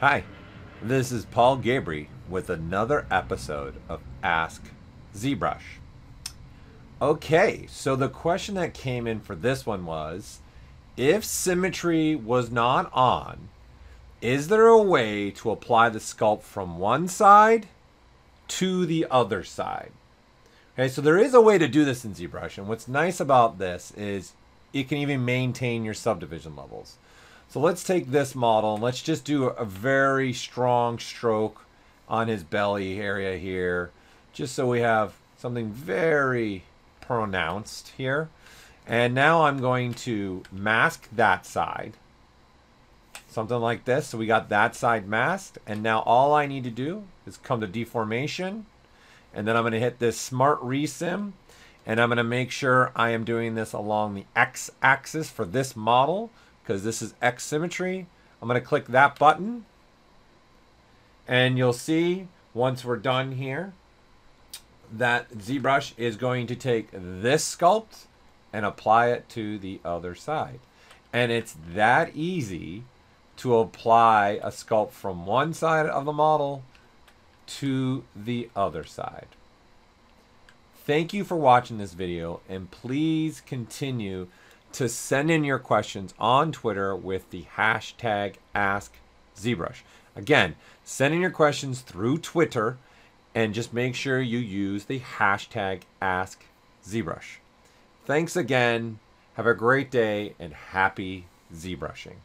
Hi, this is Paul Gaboury with another episode of Ask ZBrush. Okay, so the question that came in for this one was if symmetry was not on, is there a way to apply the sculpt from one side to the other side? Okay, so there is a way to do this in ZBrush, and what's nice about this is it can even maintain your subdivision levels. So let's take this model and let's just do a very strong stroke on his belly area here, just so we have something very pronounced here. And now I'm going to mask that side. Something like this. So we got that side masked. And now all I need to do is come to deformation. And then I'm going to hit this Smart ReSym. And I'm going to make sure I am doing this along the X axis for this model because this is X symmetry. I'm going to click that button. And you'll see once we're done here that ZBrush is going to take this sculpt and apply it to the other side. And it's that easy to apply a sculpt from one side of the model to the other side. Thank you for watching this video and please continue to send in your questions on Twitter with the hashtag AskZBrush. Again, send in your questions through Twitter and just make sure you use the hashtag AskZBrush. Thanks again. Have a great day and happy ZBrushing.